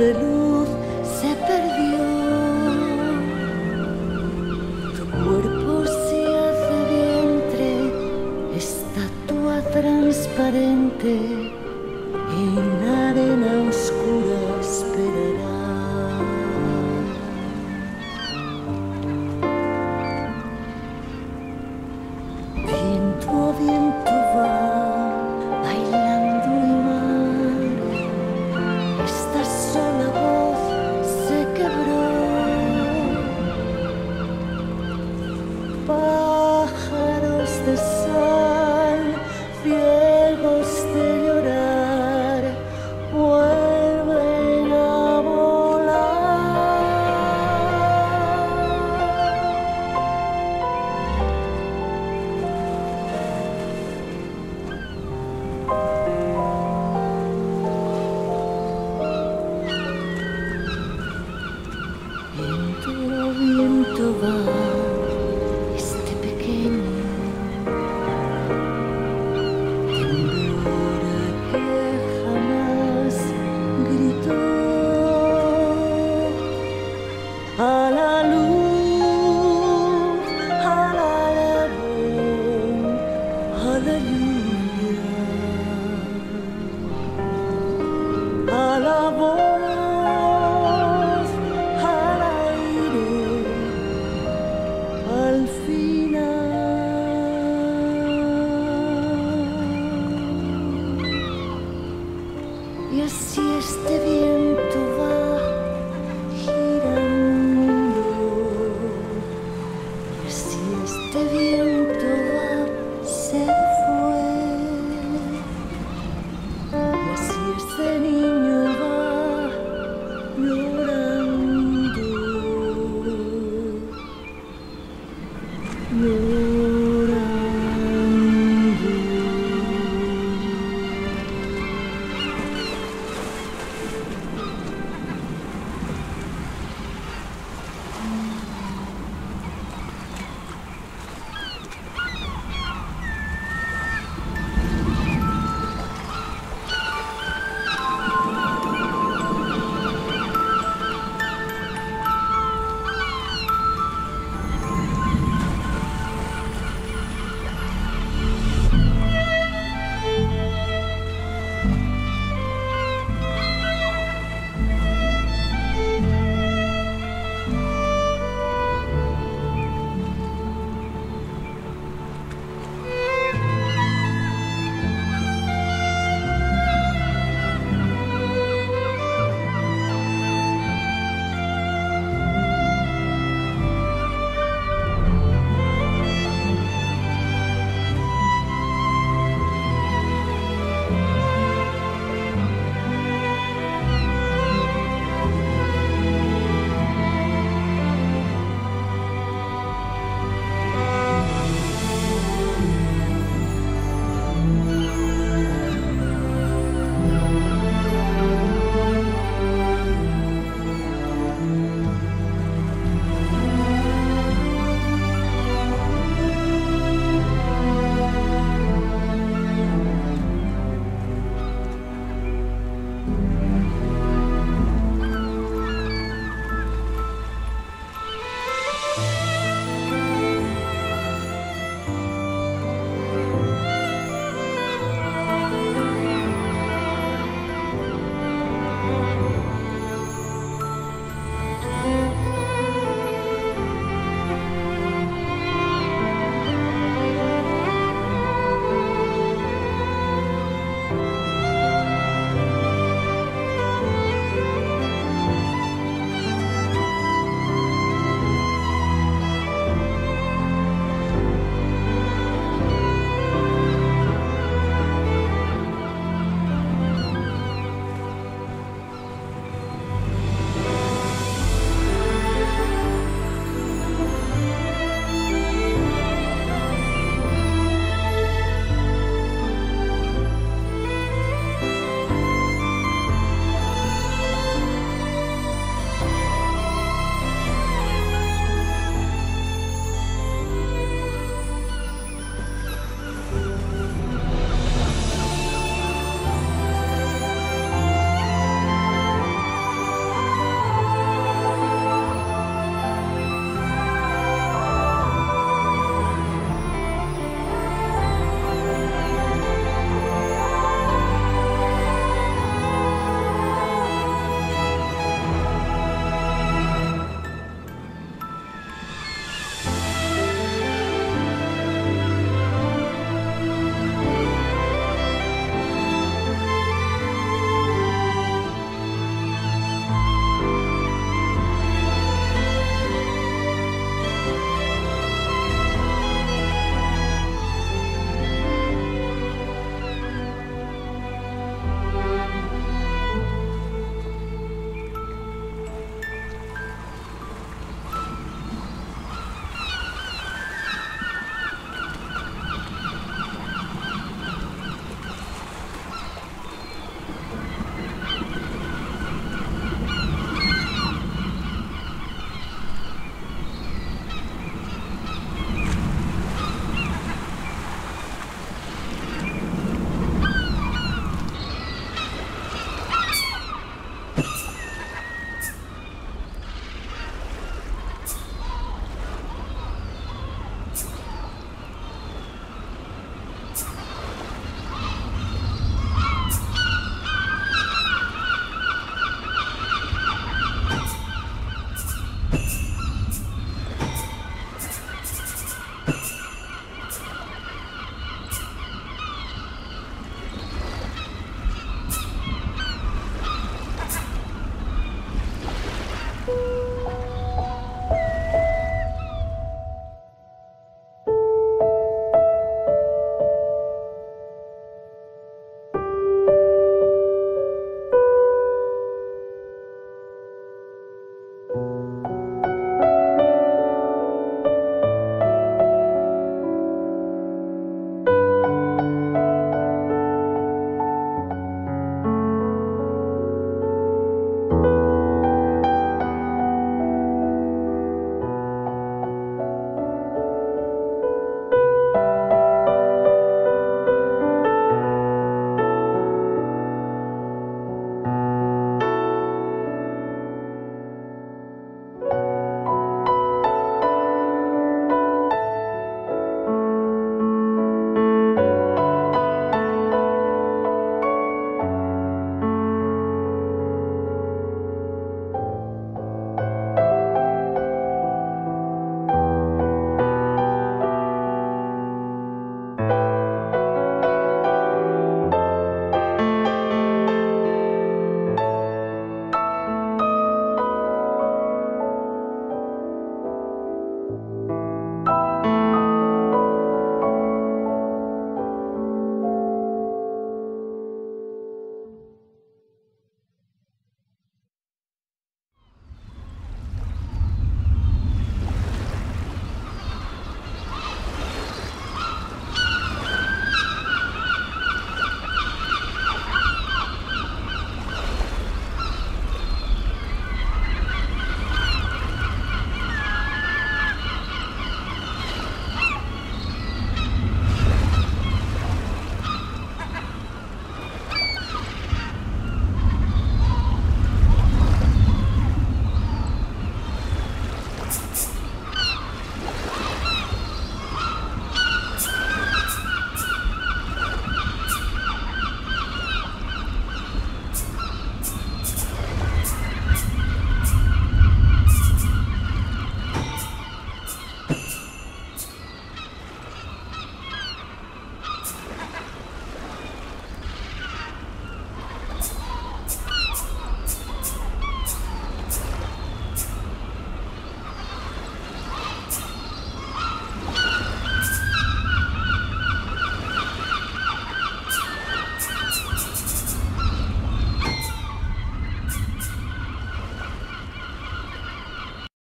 de luz se perdió. Tu cuerpo se hace vientre, estatua transparente. love. Oh,